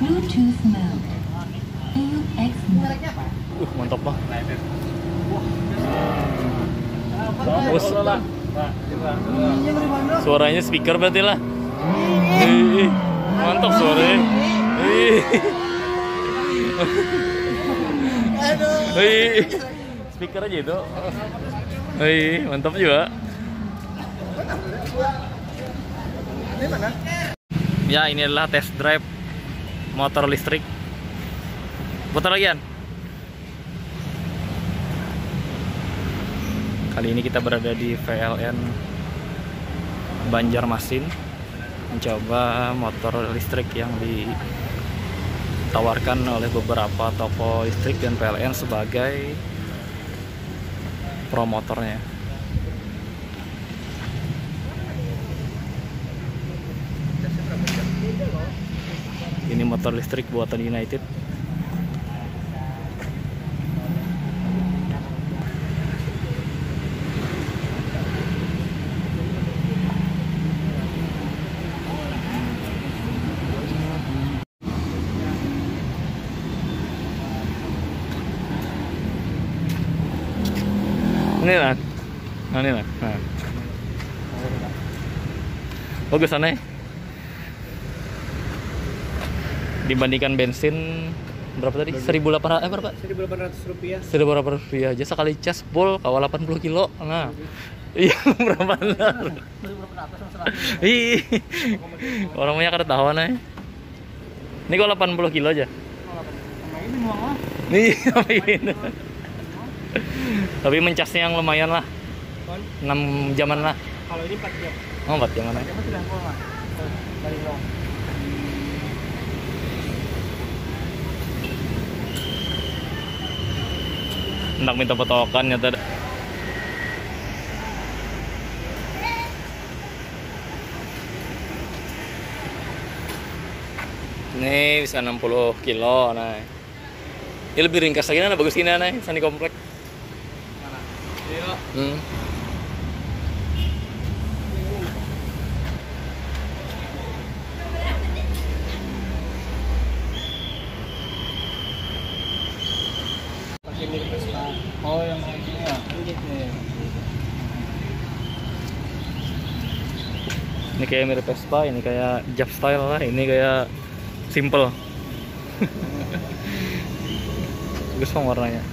Bluetooth mode. AUX mode. Uh, mantap pak. Bagus. Suaranya speaker berarti lah. Mantap suaranya. Ih. Speaker aja itu. Ih, mantap juga. Ya, ini adalah test drive motor listrik. Putar lagi, An. Kali ini kita berada di VLN Banjarmasin mencoba motor listrik yang ditawarkan oleh beberapa toko listrik dan PLN sebagai promotornya. Ini motor listrik buatan United. Ini lah. Nah, ini lah. Nah. Bagus aneh. Dibandingkan bensin berapa tadi? 1800 eh berapa? 1.800 rupiah 1800 rupiah aja sekali cas bol kawal 80 kilo. Nah. Iya, berapa? Ih. Orang punya kada tahu aneh. Ini kok 80 kilo aja. Nih, ini? Tapi mencasnya yang lumayan lah. kon 6 jaman lah. kalau ini 4 jam Oh, 4 jaman aja. jam sudah full lah dari Hendak minta potokan ya tadi. Ini bisa 60 kilo nah. Ini lebih ringkas lagi nah bagus ini nah sani komplek. mana iya Hmm. pakai mirip Vespa oh yang kayak gini ya Ini kayak mirip Vespa, ini kayak Jap style lah, ini kayak simple. Bagus bang warnanya.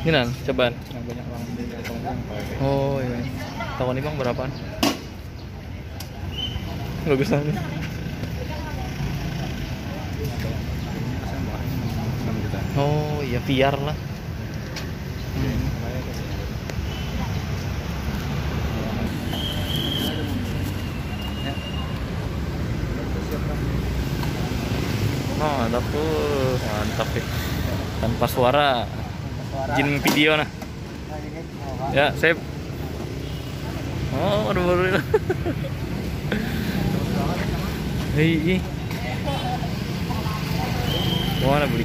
Ini nan, cobaan. yang banyak banget Oh iya. Tahu nih bang berapaan? Bagus nih. Oh iya VR lah. Oh mantap tuh, mantap. Tanpa suara, jin video nah. Ya, sip. Oh, aduh baru. Hei. Mana beli?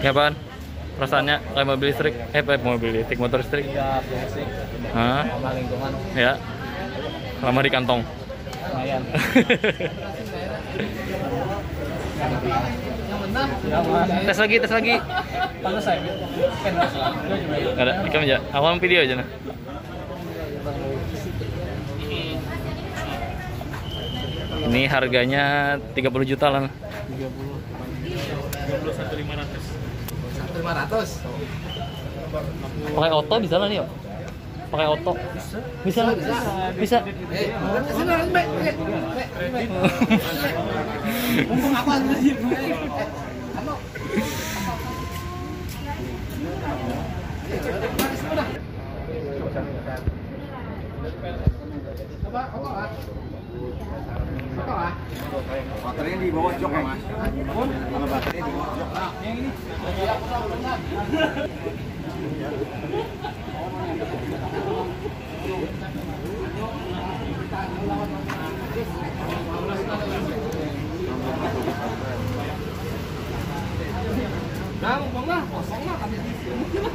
Ya pan, perasaannya kayak mobil listrik, eh kayak mobil listrik, motor listrik. iya basic Hah? sama lingkungan Ya. Lama di kantong. lumayan ya Tes lagi, tes lagi. panas saya kan ada, ikam aja. Awal video aja nah. Ini harganya 30 juta lah. 1.500 Pakai auto bisa lah nih, Pak? pakai oto. Bisa. Bisa Mumpung aku ada di Baterainya di bawah jok ya mas? Kalau baterainya di bawah jok. Nah, mumpung lah, kosong lah. Bagasinya